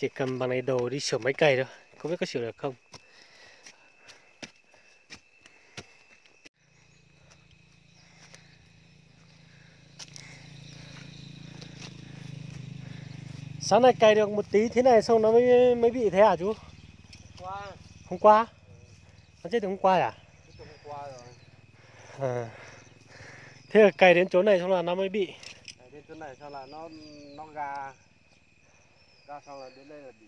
chỉ cầm bằng này đồ đi sửa máy cày thôi. Không biết có sửa được không? Sáng nay cày được một tí thế này xong nó mới mới bị thế à chú? Qua. Hôm qua? Nó chết từ hôm qua à? Hôm qua rồi. À. thế là cày đến chỗ này xong là nó mới bị. Đến chỗ này sau là nó nó gà gà xong là đến đây là bị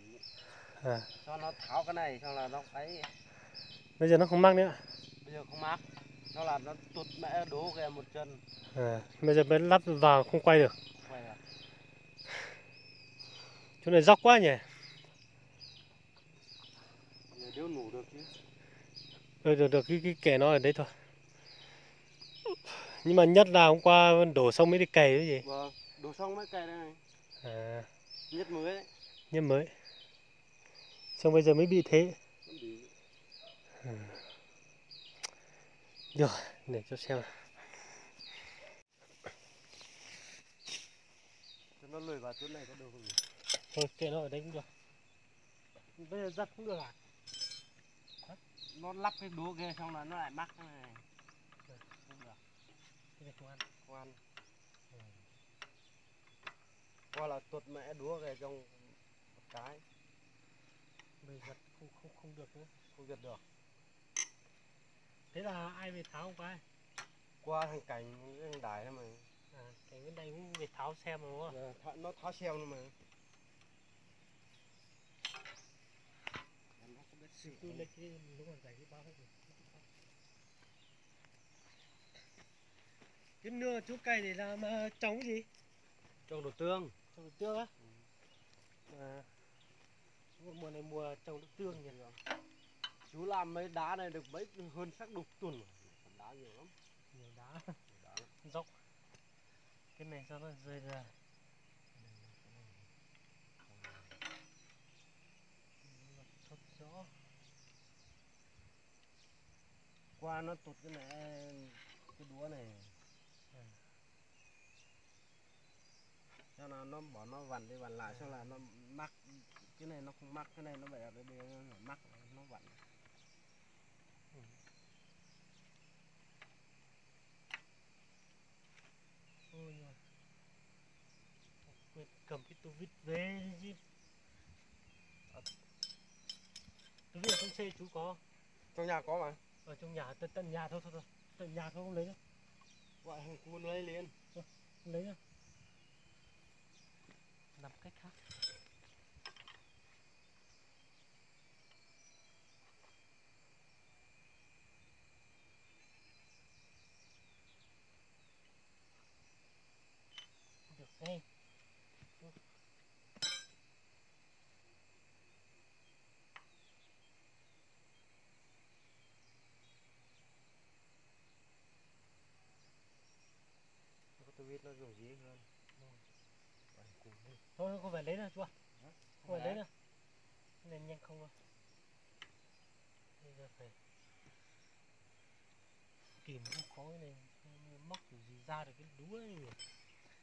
à. cho nó tháo cái này xong là nó ấy. Bây giờ nó không mắc nữa. Bây giờ không mát nó là nó tụt mẹ đố kìa một chân. À. bây giờ mới lắp vào không quay được. Quay à chỗ này dốc quá nhỉ? Nếu nủ được chứ. Được được được cái, cái kẻ nó ở đấy thôi. Nhưng mà nhất là hôm qua đổ xong mới đi cày cái gì? Vâng đổ xong mới cày đây này. À, nhất mới nhất mới. Xong bây giờ mới bị thế. Bị. Được để cho xem cho nó lười vào chỗ này có được không thôi kệ nó ở đấy cũng được. Bây giờ dắt cũng được à? Nó lắp cái đố kia xong là nó lại mắc này. Không được. Cái này không ăn. Không ăn qua là tuột mẹ đúa về trong một cái. Bây giờ không không không được nữa. Không giật được. Thế là ai về tháo không phải qua thằng cảnh thằng đài thôi mà. À cái bên đây cũng về tháo xem rồi đúng không? Giờ thả- nó tháo xeo luôn mà. Nó không biết sửa chú lấy cái lúc còn dày cái bao hết rồi cái nưa chú cày để làm uh, trống cái gì? Trồng đồ tương trồng được tương á. À mùa- này mùa trồng được tương nhỉ? Chú làm mấy đá này được mấy hơn sắc đục tuần rồi. Đá nhiều lắm. Nhiều đá. Nhiều đá dốc. Cái này sao nó rơi ra? Thốt rõ qua nó tụt cái này cái đúa này Ừ. cho là nó bỏ nó vặn đi vặn lại xong là nó mắc. Cái này nó không mắc cái này nó phải ở đây nó mắc nó vặn. Ôi giời. Quên cầm cái tô vít về chứ. Ờ. Tô vít ở trong xe chú có trong nhà có mà. Ở trong nhà, tận, tận nhà thôi thôi thôi. Tận nhà thôi không lấy đâu. Gọi thằng cu lấy liền. Lấy đâu nằm cách khác. Được đây tôi biết nó dùng gì hơn gọi thằng cu lấy Thôi không phải lấy nữa chú ạ? Không phải lấy nữa Nên nhanh không đâu Bây giờ phải Kìm cũng khó cái này Móc kiểu gì ra được cái đúa này nhỉ?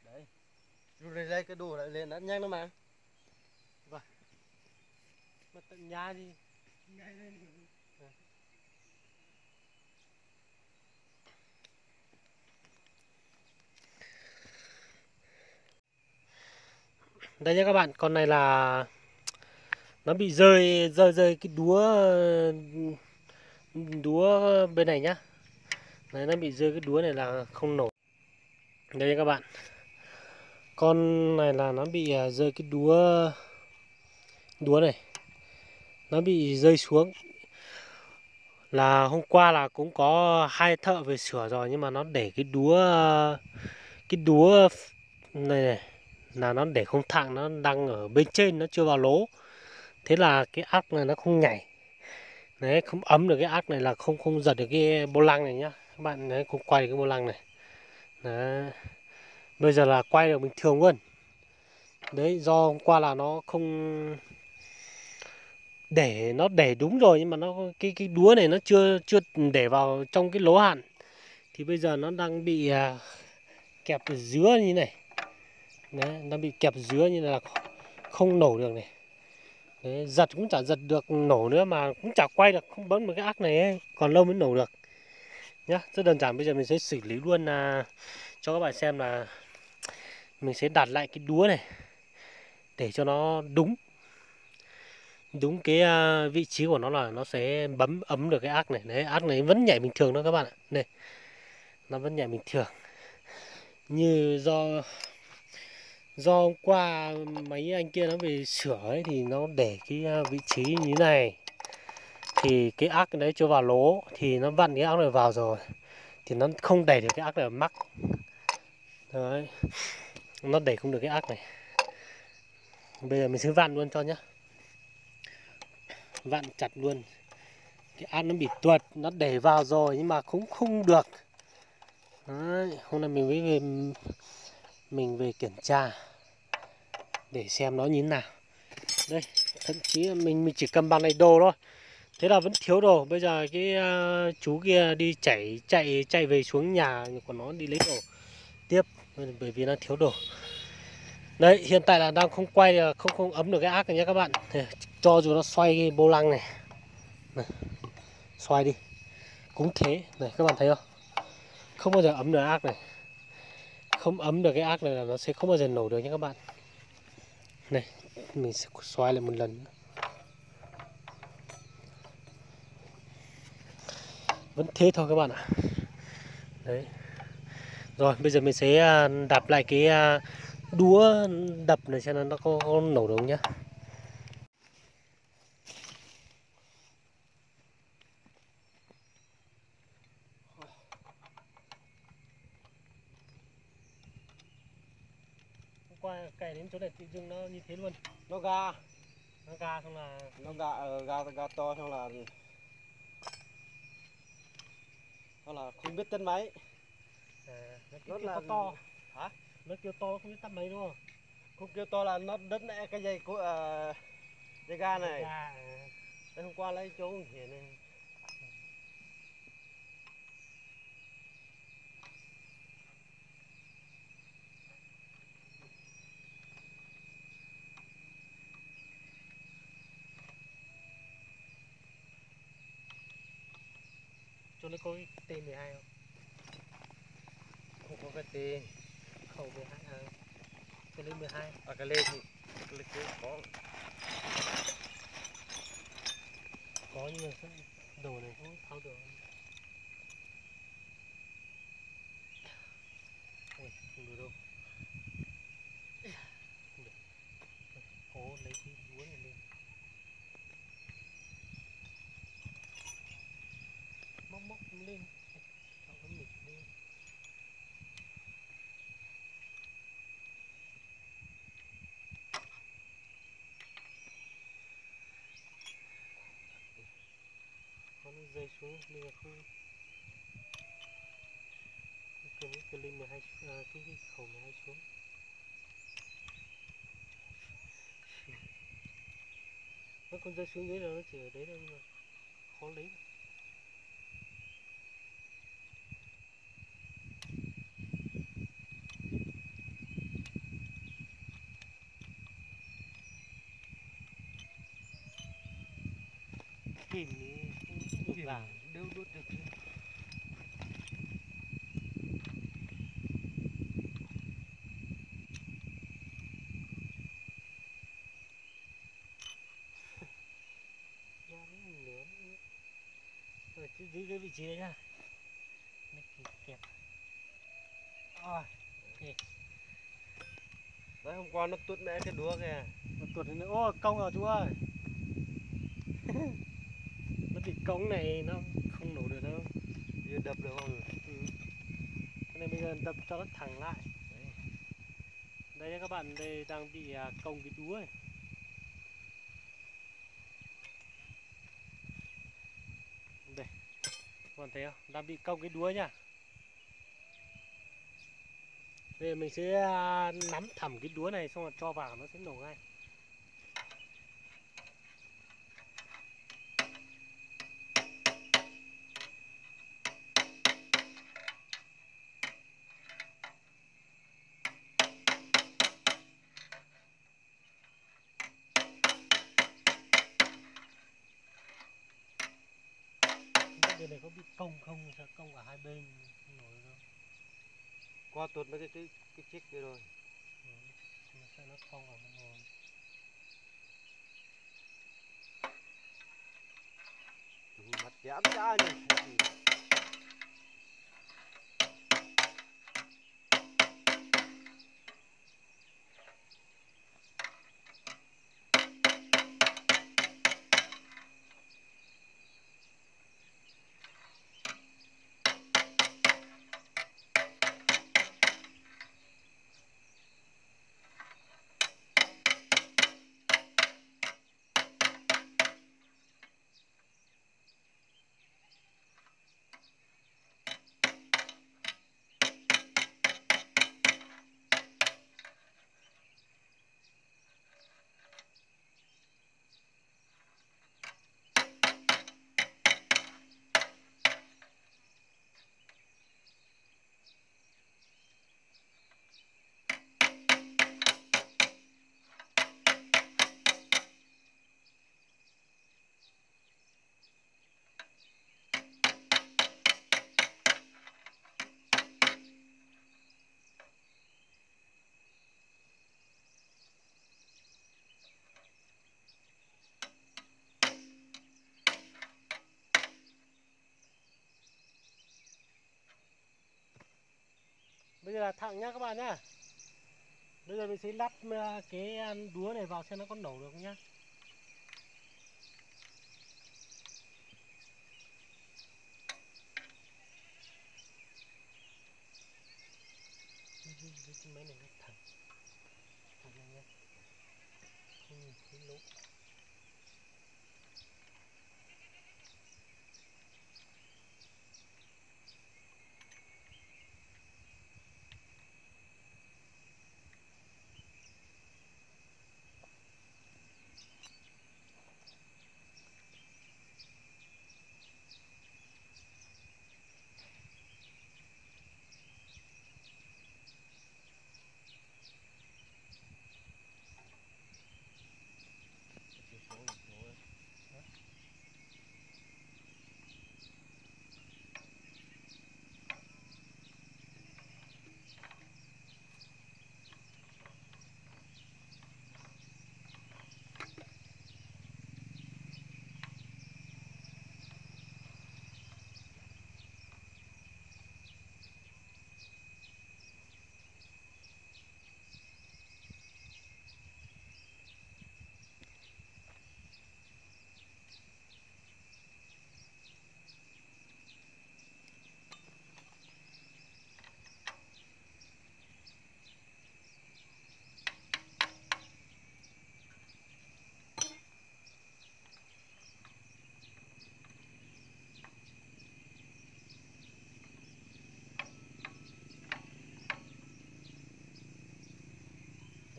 Đấy chú lấy lấy cái đồ lại lên đã nhanh lắm mà. Mà tận nhà đi nhanh lên Đây nhé các bạn, con này là nó bị rơi rơi rơi cái đúa đúa bên này nhá. Đấy nó bị rơi cái đúa này là không nổi. Đây các bạn. Con này là nó bị à, rơi cái đúa đúa này. Nó bị rơi xuống. Là hôm qua là cũng có hai thợ về sửa rồi nhưng mà nó để cái đúa cái đúa này này là nó để không thẳng nó đang ở bên trên, nó chưa vào lỗ. Thế là cái ác này nó không nhảy. Đấy, không ấm được cái ác này là không không giật được cái bô lăng này nhá. Các bạn, đấy, không quay được cái bô lăng này. Đấy. bây giờ là quay được bình thường luôn. Đấy, do hôm qua là nó không để, nó để đúng rồi nhưng mà nó, cái cái đúa này nó chưa chưa để vào trong cái lỗ hạn. Thì bây giờ nó đang bị à, kẹp ở giữa như này. Đấy, nó bị kẹp dứa như là không nổ được này. Đấy, giật cũng chả giật được nổ nữa mà cũng chả quay được không bấm một cái ác này ấy. còn lâu mới nổ được. Nhá rất đơn giản bây giờ mình sẽ xử lý luôn là cho các bạn xem là mình sẽ đặt lại cái đúa này để cho nó đúng. Đúng cái à, vị trí của nó là nó sẽ bấm ấm được cái ác này. Đấy ác này vẫn nhảy bình thường đó các bạn ạ. Này nó vẫn nhảy bình thường. Như do do hôm qua mấy anh kia nó về sửa ấy thì nó để cái à, vị trí như thế này. Thì cái ác đấy chưa vào lỗ thì nó vặn cái ác này vào rồi. Thì nó không đẩy được cái ác này ở mắc. Đấy. Nó đẩy không được cái ác này. Bây giờ mình sẽ vặn luôn cho nhá. Vặn chặt luôn. Cái ác nó bị tuột, nó đẩy vào rồi nhưng mà cũng không được. Đấy, hôm nay mình mới về mình về kiểm tra để xem nó như thế nào. Đây thậm chí mình mình chỉ cầm bằng này đồ thôi. Thế là vẫn thiếu đồ. Bây giờ cái uh, chú kia đi chạy chạy chạy về xuống nhà của nó đi lấy đồ. Tiếp bởi vì nó thiếu đồ. Đấy hiện tại là đang không quay à, không không ấm được cái ác này nhé các bạn. Thì cho dù nó xoay cái bô lăng này. này xoay đi. Cũng thế. Này các bạn thấy không? Không bao giờ ấm được ác này không ấm được cái ác này là nó sẽ không bao giờ nổ được nhé các bạn. Này mình sẽ xoay lại một lần vẫn thế thôi các bạn ạ. Đấy. Rồi bây giờ mình sẽ à, đạp lại cái đúa đũa đập này xem nó có, có nổ được không nhá qua cày đến chỗ này tự dưng nó như thế luôn. Nó ga. Nó ga xong là nó ga ờ, ga ga to xong là nó là không biết tên máy. À, nó kêu là to to. Hả? Nó kêu to không biết tắt mấy đúng không? Không kêu to là nó đứt nè cái dây của uh, dây ga này. ga à. Hôm qua lấy chỗ hiện này chỗ này có cái T12 không? Không có cái tê khẩu 12 à cái lên 12 à cái lên thì cái lên kia có. Có nhưng mà đồ này không tháo được ôi không được đâu không được cố lấy cái đuối này lên móc lên. Cho có mịt lên con nó rơi xuống nên là không cần cái cái lên 12 à, cái, cái khẩu 12 xuống. Nó không rơi xuống dưới là nó chỉ ở đấy thôi nhưng mà khó lấy. kìm thì không được vào đâu đốt được ra nó nửa nữa rồi cứ giữ cái vị trí đấy nhá. Nó kẹp kẹp. À, ok. Đấy hôm qua nó tuốt mẹ cái đũa kìa. Nó tuột nữa. Ô cong rồi chú ơi. Nó bị cống này nó không nổ được đâu. Giờ đập được không? Ừ. Cho nên bây giờ đập cho nó thẳng lại. Đấy, đây các bạn đây đang bị à, cong cái đúa này đây còn thấy không đang bị cong cái đúa nha, bây giờ mình sẽ à, nắm thẳm cái đúa này xong rồi cho vào nó sẽ nổ ngay. Bên bị cong không sợ cong cả hai bên nổi đâu qua tuột mấy cái cái cái chiếc kia rồi ừ. nó sẽ nó cong vào nó nổi mặt giảm ra nhỉ là thẳng nhá các bạn nhá. Bây giờ mình sẽ lắp ờ, cái ờ, đúa này vào xem nó có nổ được không nhá cái máy này nó thẳng thẳng này nhá không nhìn thấy lỗ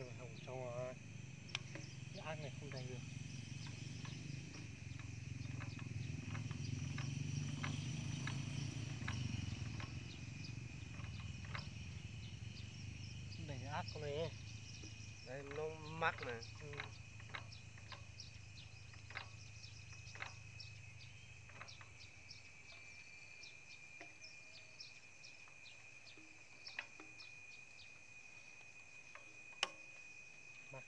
rồi hỏng cho ờ, cái này không thành được đẩy ác con này đây nó mắc này Ừ. Mắc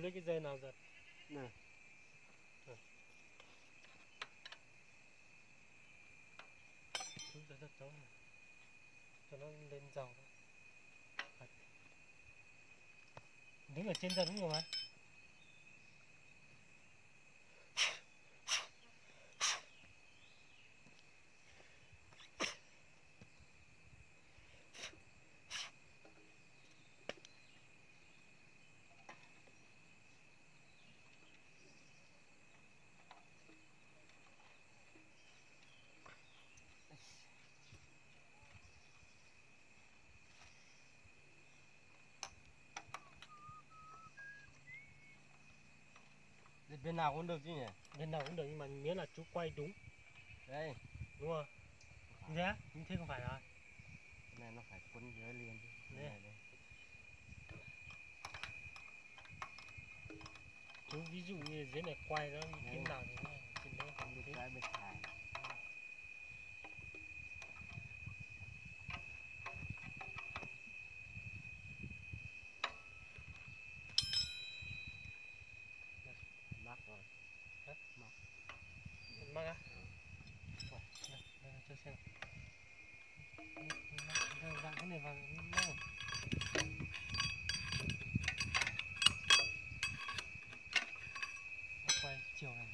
chú lấy cái dây nào giật nè chú giật giật cháu này cho nó lên dầu đứng ở trên dần đúng rồi mà bên nào cũng được chứ nhỉ bên nào cũng được nhưng mà nhớ là chú quay đúng đây đúng không thế á? nhưng thế không phải là cái này nó phải quấn dưới liền chứ Đây. này đây. chú ví dụ như dưới này quay nó như thế nào thì nó trên đấy không được thế. cái bên phải mắc rồi mắc ạ đây, đây, đây, cho xem Đây, cái này vàng, nó Nó quay chiều này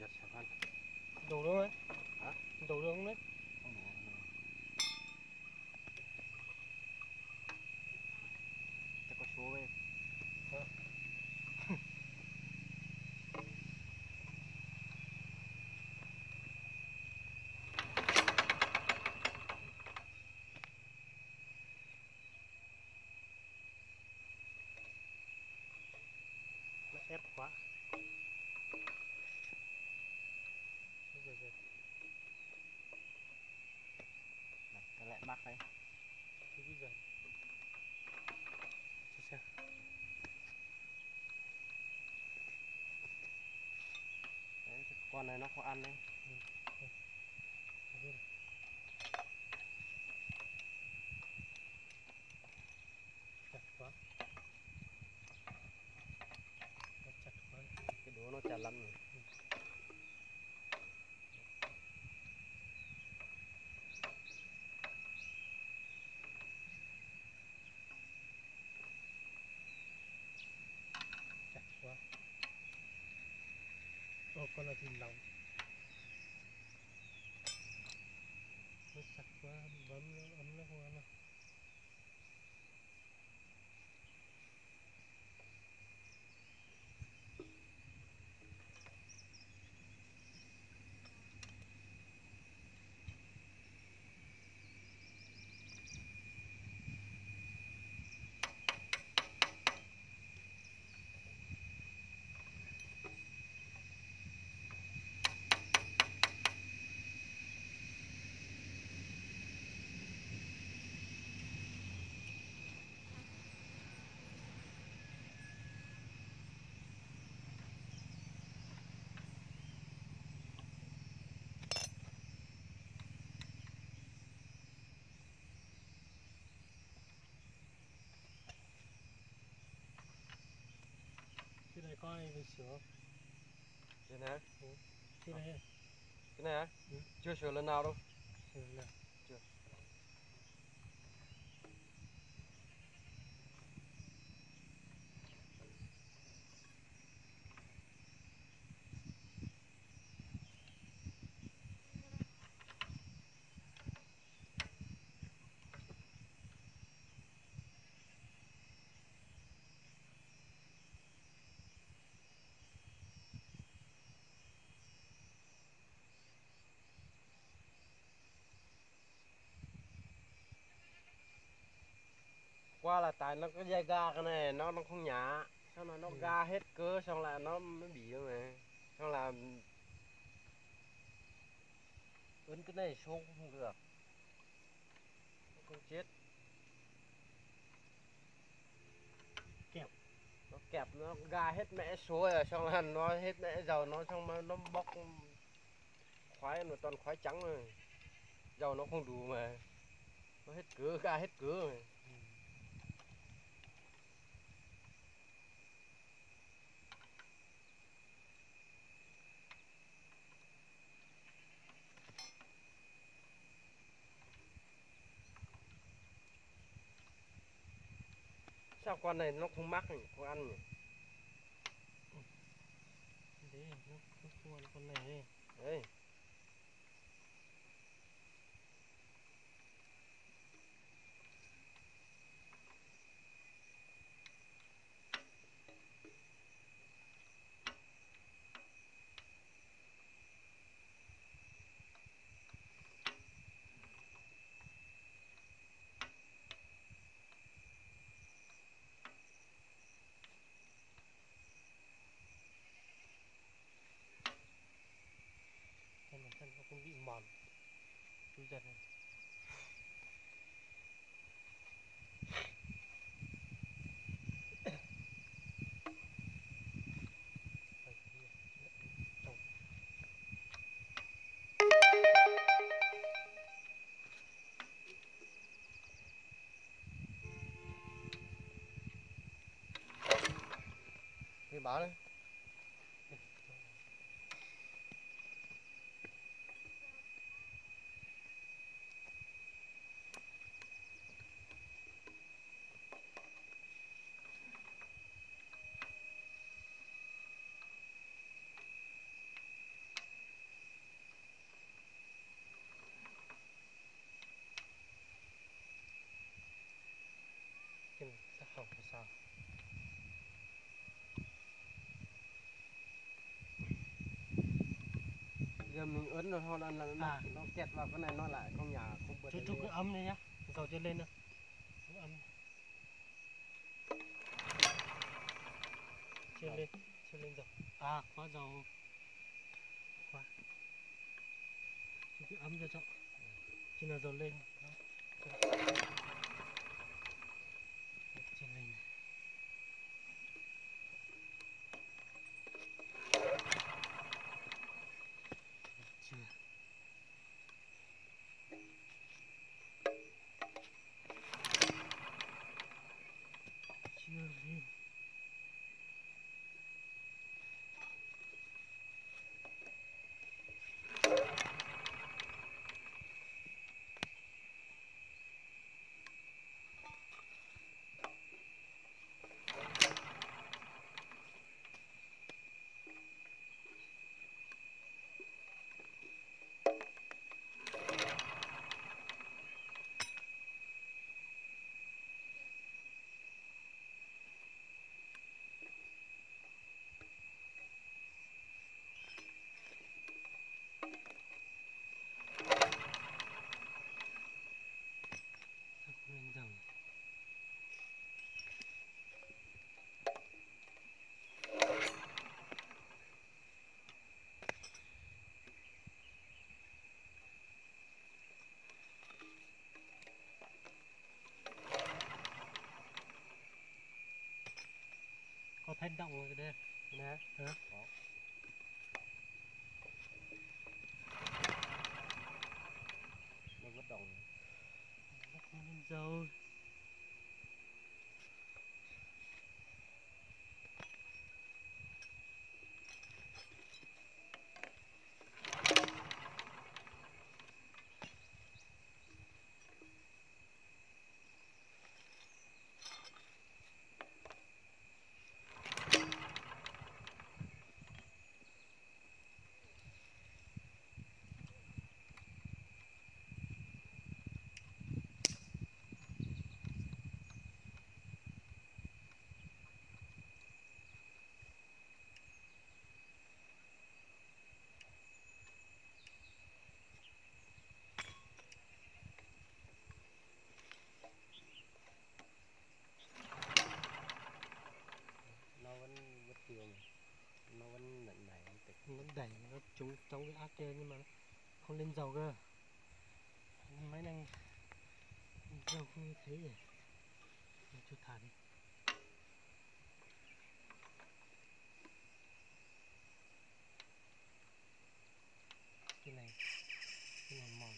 rất sẽ văn Đủ đúng không Hả? đấy? Đủ đúng đấy. Chắc có số bên con này nó có ăn đấy con là thịt nóng Nó sạch quá bấm nó ấm nó không ăn đâu. Cái này có ai phải sửa không? cái này Cái này cái này á Ừ. chưa sửa lần nào đâu sửa nào là tại nó có dây ga cái này nó nó không nhả. Xong rồi nó Ừ. ga hết cỡ xong là nó mới bị rồi mà xong là ấn cái này xuống không được. Nó không chết. Kẹp. nó kẹp nó ga hết mẽ số rồi xong là nó hết mẽ dầu nó xong mà nó bốc khoái nó toàn khoái trắng rồi. Dầu nó không đủ mà. Nó hết cửa ga hết cửa mà sao con này nó không mắc nhỉ? Không ăn nhỉ? Đấy nó nó con này ấy. Không bị mòn. Chui giật này Phải thì đấy cái hồng là sao giờ mình ướt rồi thôi là nó, À. nó kẹt vào cái này nó lại không nhà không bật cho nữa. cái ấm này nhá. Dầu trên lên cái ấm. Trên lên trên lên dầu. À khóa dầu. Khóa cho cái ấm cho cho khi nào dầu lên. đó. Cho- trên lên này. chưa chưa lên Sao không lên dầu thấy động rồi đây. Nè. Hả? Nó động. Bắt nó lên dầu nó đẩy nó trúng chống cái ác kia nhưng mà không lên dầu cơ. Máy đang dầu không thấy gì nó chưa thả đi. Cái này cái này mòn.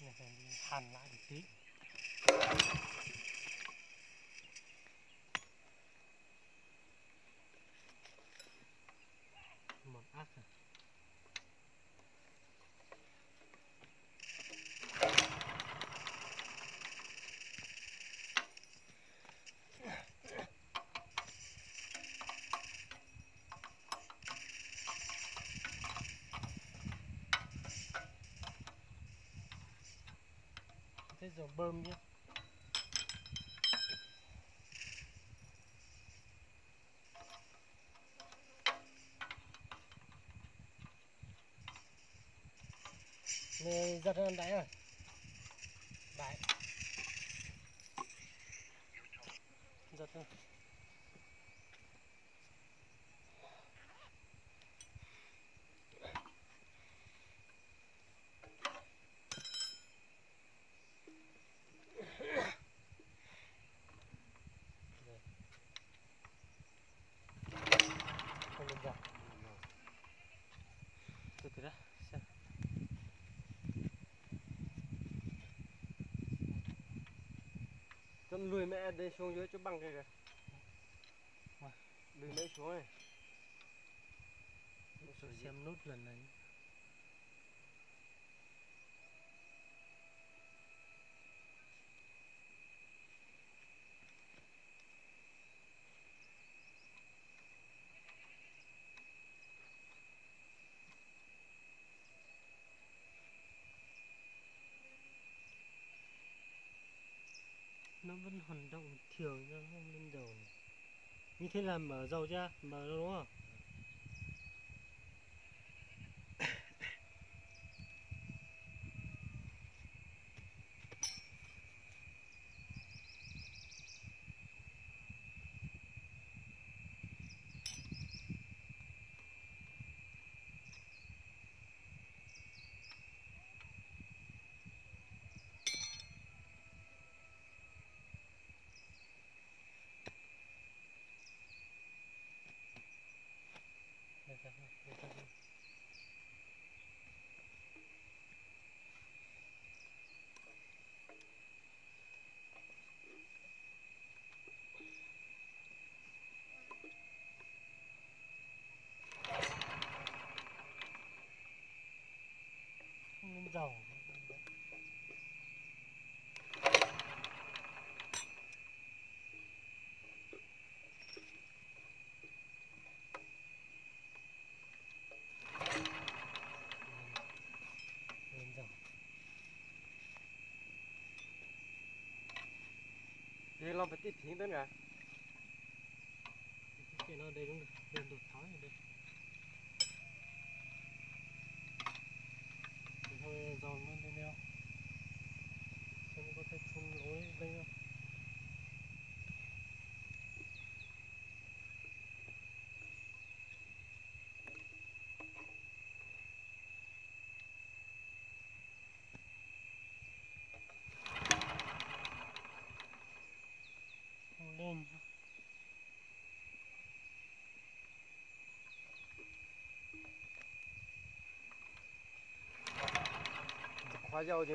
Này phải hàn lại một tí. Dầu giờ bơm nhé. Giật hơn đấy rồi đáy giật hơn không được giật từ từ đã xem Con lùi mẹ đây xuống dưới chỗ băng kia kìa. Lùi mẹ xuống này xem nút lần này vẫn hoạt động thường ra không lên dầu này. như thế là mở dầu ra, mở đâu đúng không Okay. Lo phải tít thính tới kìa cái nó đây đúng rồi lên đột thói ở đây. Thôi dầu lên lên đeo xem có thể chung lối đây không lên Khóa dầu chứ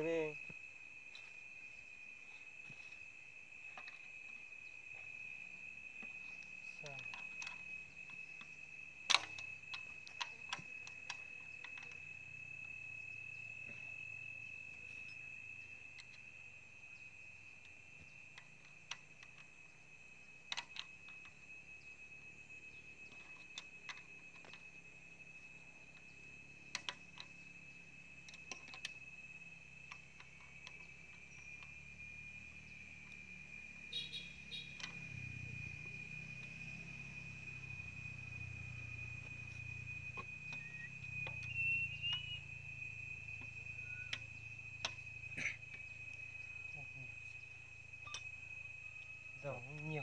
dầu nhiều.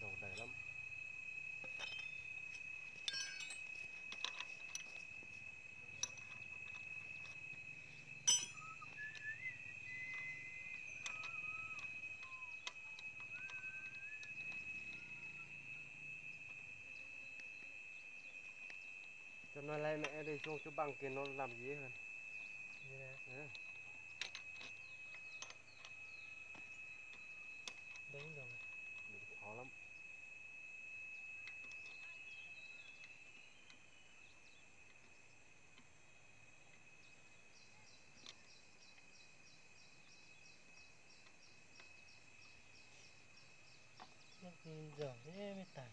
Dầu đầy lắm. Cho nó lên mẹ đi xuống chỗ bằng kia nó làm gì hơn. Yeah. Dạ. đánh đồng đấy rồi khó lắm nó giờ thế mới tải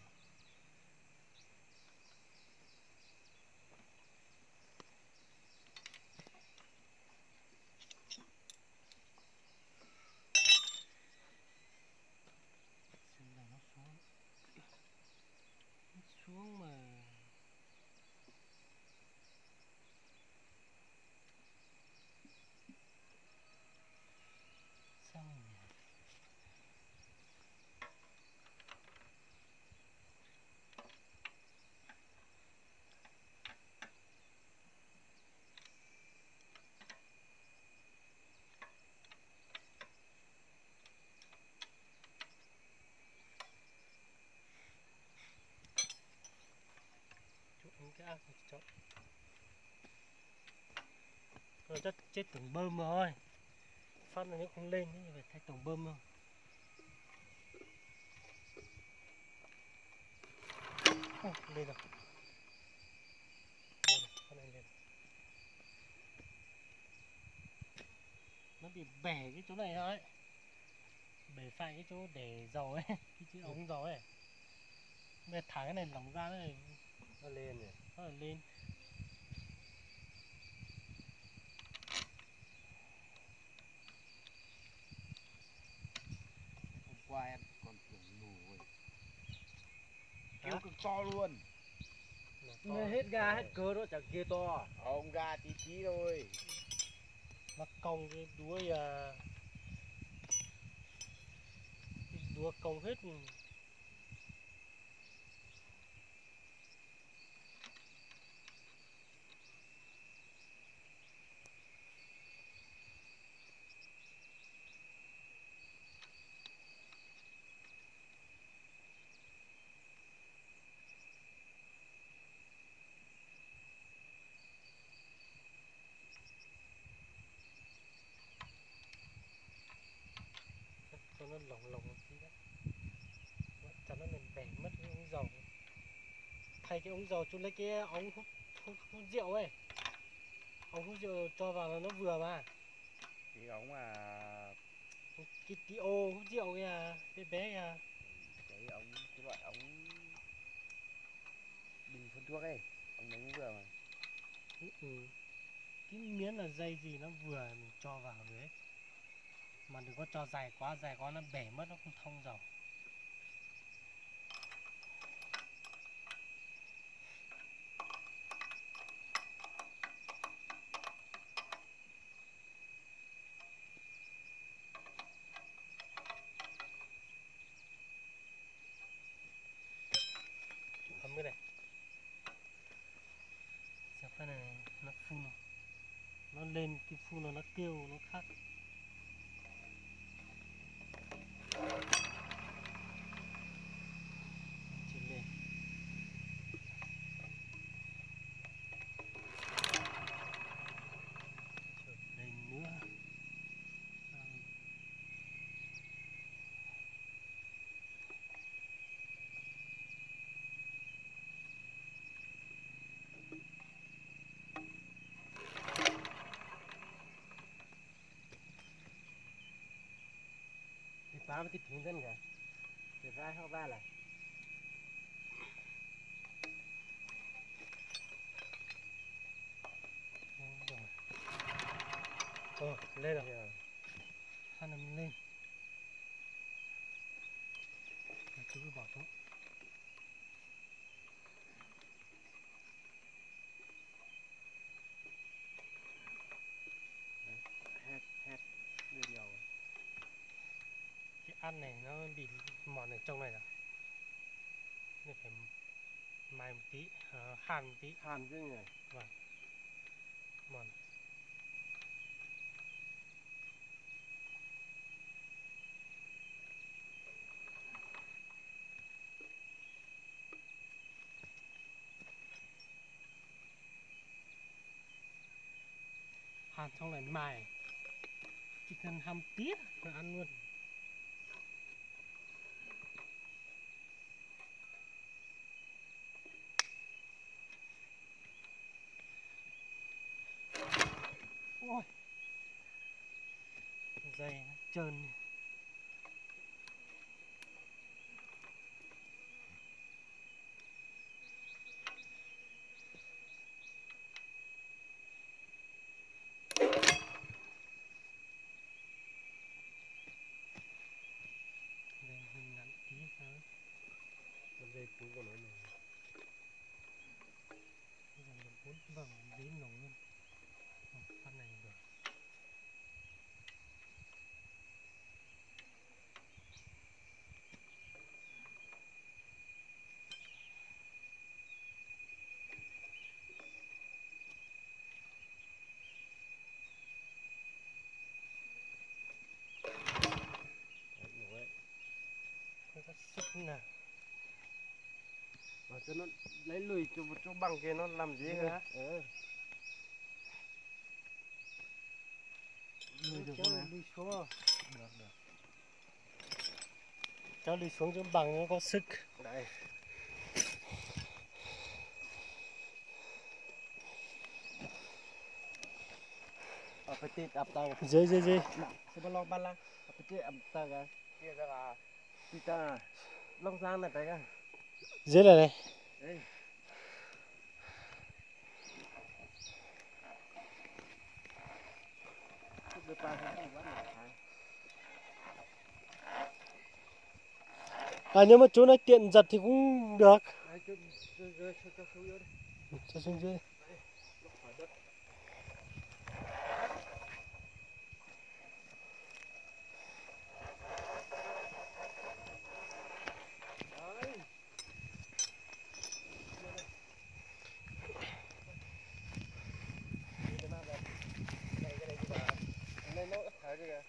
Xem là nó xuống Nó xuống mà sao nhỉ Chú Rồi chắc chết tổng bơm rồi Phát là nếu không lên thì phải thay tổng bơm rồi Ô, lên rồi. Lên rồi, con này lên rồi. Nó bị bẻ cái chỗ này thôi. Bẻ phải cái chỗ để dầu ấy Cái chữ ống dầu ấy. Bây giờ thả cái này lỏng ra đấy. Nó lên rồi nó là lên hôm qua em còn tưởng nổ rồi. Kéo cực to luôn. To. Hết ga hết cơ đó chẳng kia to. Ông ga tí tí thôi. Nó cong cái đuôi à. Cái đuôi cong hết cho nó lỏng lỏng một tí đã Đó, cho nó làm bẻ mất cái ống dầu thay cái ống dầu chú lấy cái ống hút, hút, hút rượu ấy. Ống hút rượu cho vào là nó vừa mà. Cái ống mà cái tí ô hút rượu kìa bé bé kìa cái ống cái loại ống bình phun thuốc ấy ống đấy cũng vừa mà. Ừ. ừ. cái miếng là dây gì nó vừa mình cho vào rồi ấy. Mà đừng có cho dài quá dài quá nó bẻ mất nó không thông dầu lên cái phun nó nó kêu nó khác với thịt hướng dân cả thì ra họ ba là. Ờ, lên rồi. Hai nằm lên. Chú cứ bỏ xuống. Ăn này nó bị mòn ở trong này rồi. Nên phải mài một tí, ờ, hàn một tí, hàn chứ nhỉ mòn. Hàn xong lại mài. Chỉ cần hầm tí là ăn luôn. Trơn Dây hình sao dây của nó này. Bây bốn vâng dí nồng luôn phát này được Đấy, nhổ đấy. không có sức nào cho nó lấy lùi cho chỗ bằng kia nó làm gì Thế hả? Ừ. Lùi được không xuống được được cháu đi xuống chỗ bằng nó có sức Đây. Apetit apta. dưới dưới dưới Nah, coba long bala. Apetit apta kan. Iya dah. Kita long sang này kan. Dưới này này à nếu mà chỗ này tiện giật thì cũng được. Cho xuống dưới Lúc khỏi đất. Đấy. Cái nào đây? Đây, cái này cái bà. Cái này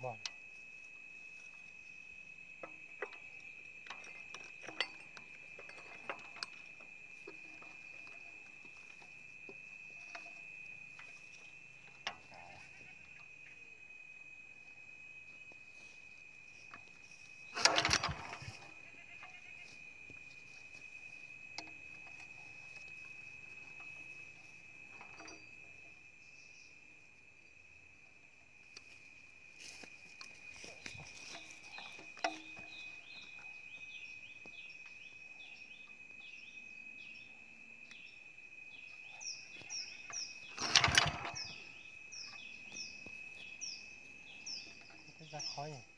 one. khó nhỉ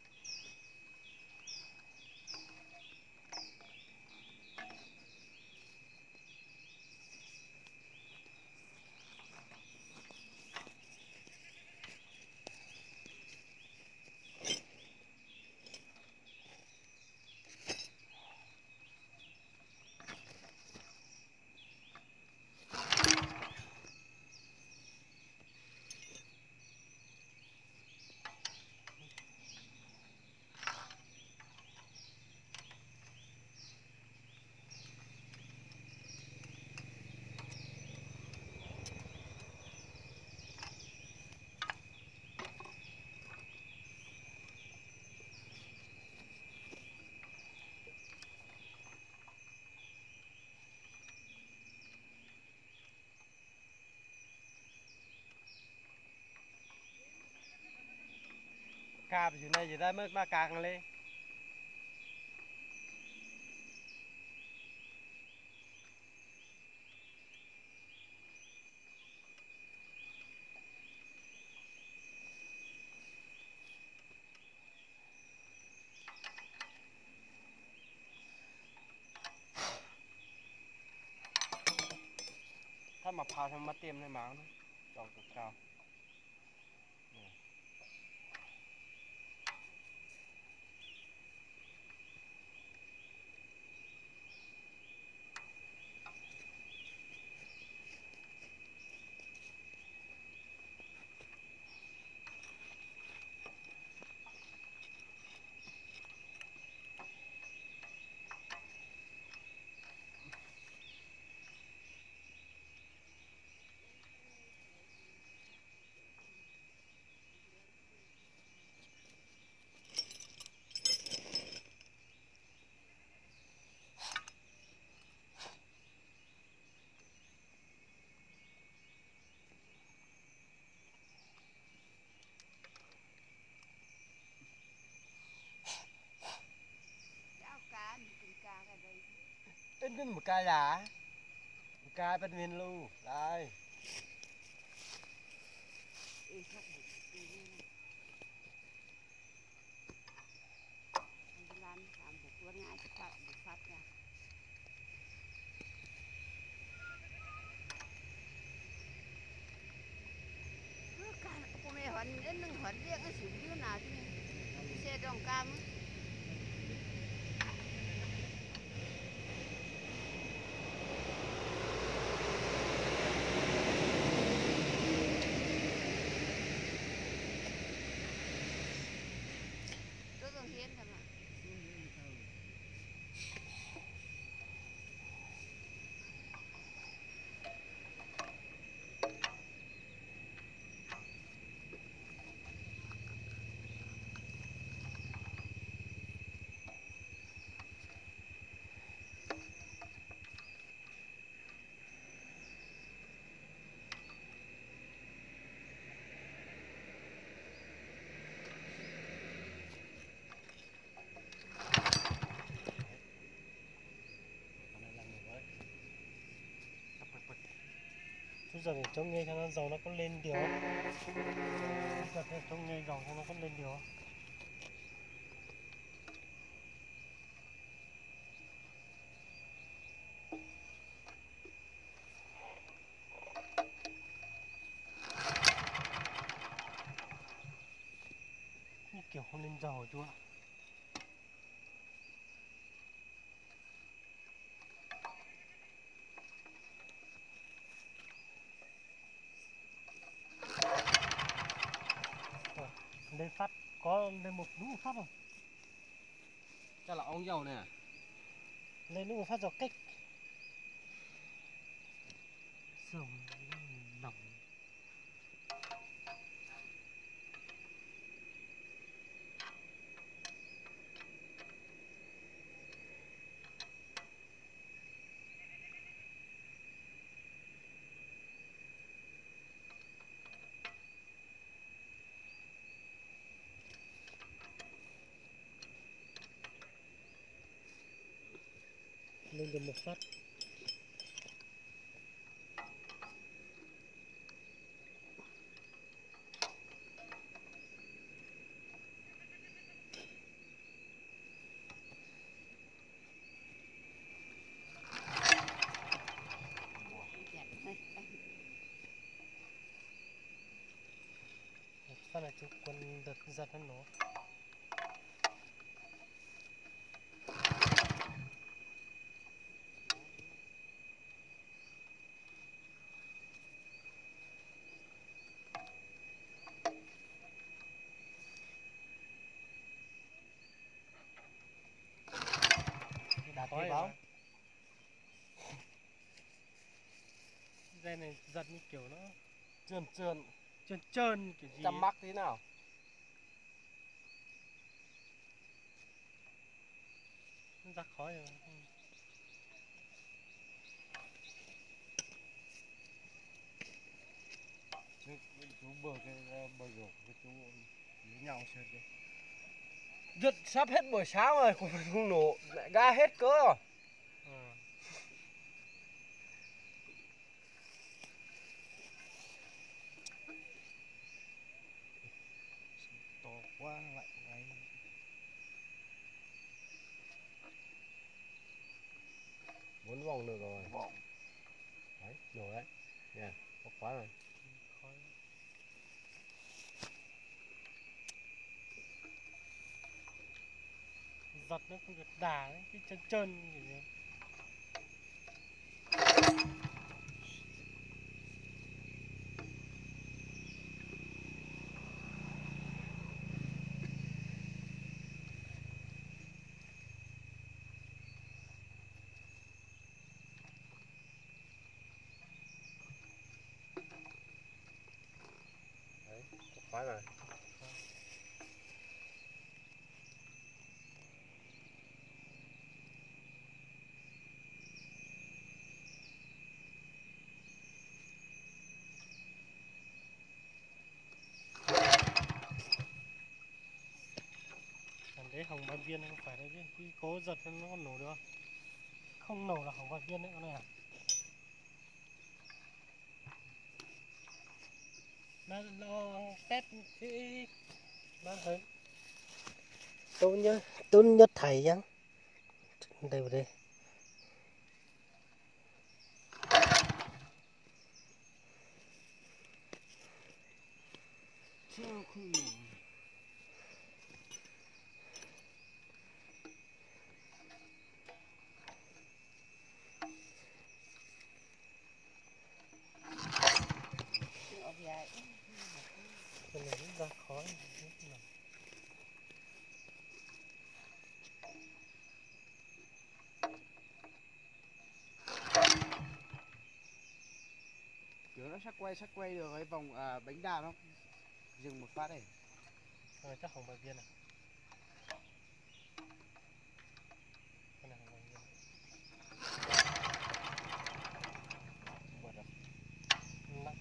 กาบอยู่ในอยู่ได้เมื่อมากางเลยถ้ามาพาทำมาเตรียมในหมางนะจองกับเก่า ca giả ca bên miền lu đây Lan làm một tuần ngay cái phát một phát ra. Kan aku meh hon đến nâng cam. Bây giờ để trông nghe cho nó dầu nó có lên điều Chú giật để trông nghe dầu cho nó có lên điều không kiểu không lên dầu chú ạ lên phát có lên rồi cho là ông dầu nè lên đúng một phát dọc cách. Dầu lên được một phát. Phát là chú quân đợt giật hơn nó đạt Có cái gì báo mà? dây này giật như kiểu nó trơn trơn trơn trơn kiểu gì. Chăm mắc thế nào. Ra khói rồi. Ừ. chú, chú bờ cái bờ rổ cái chú với nhau chơi đi. Giật sắp hết buổi sáng rồi cũng không nổ lại ga hết cơ Ờ. to quá lạnh ngay bốn vòng được rồi. Đấy nổ đấy. Nè có khóa rồi. Giật nó không được đà ấy, cái chân kiểu gì đấy có khóa rồi. Còn đấy hồng ban viên không phải đấy chứ cố giật nó còn nổ được. Không nổ là hồng vào biên đấy con này à. Mà nó tết thì mà hơn tốt nhớ tốt nhất thầy chăng đây vào đây Sao không nổ ốc dài cái này nó ra khói Kiểu nó sắc quay sắc quay được cái vòng à, bánh đà nó dừng một phát này rồi ờ, chắc không vào viên à con này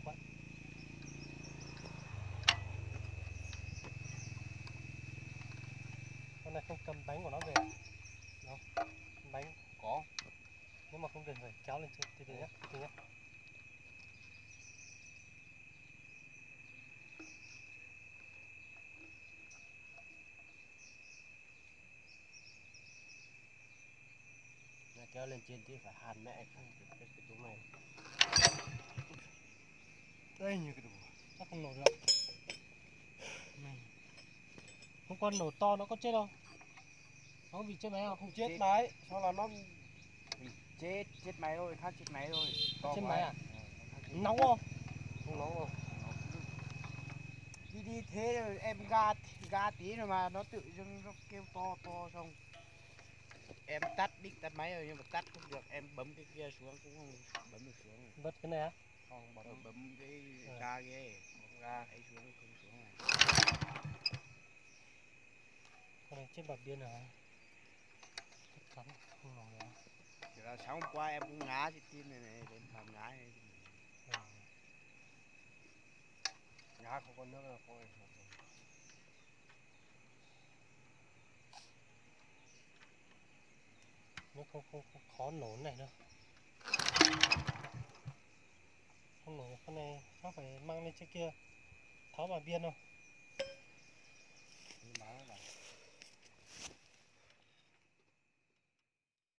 không con này không cầm bánh của nó về. Đâu? Bánh có. Nếu mà không cần phải kéo lên trên thì nhé thì nhé kéo lên trên thì phải hàn mẹ không cái cái chỗ này. Đây như cái đồ. Chắc không nổ được không con nổ to nó có chết đâu nó bị chết máy không không chết. Máy sau là nó bị chết chết máy thôi khác chết máy thôi. To Chết máy à? Chết nóng không? Không nóng không đi đi thế rồi em ga ga tí rồi mà nó tự dưng nó kêu to to xong em tắt đích tắt máy rồi nhưng mà tắt không được. Em bấm cái kia xuống cũng không bấm được xuống. Bật cái này á? Không bấm bấm cái Ờ. ga kia bấm ga ấy xuống không xuống này. Con này chết bạc biên rồi. Chắc chắn không nổ được Thì là sáng hôm qua em cũng ngá cái tin này này đến thằng ngá này ngá không có nước là thôi nó không, không, không khó nổ này đâu. Không nổ con này nó phải mang lên trên kia. Tháo vào biên không?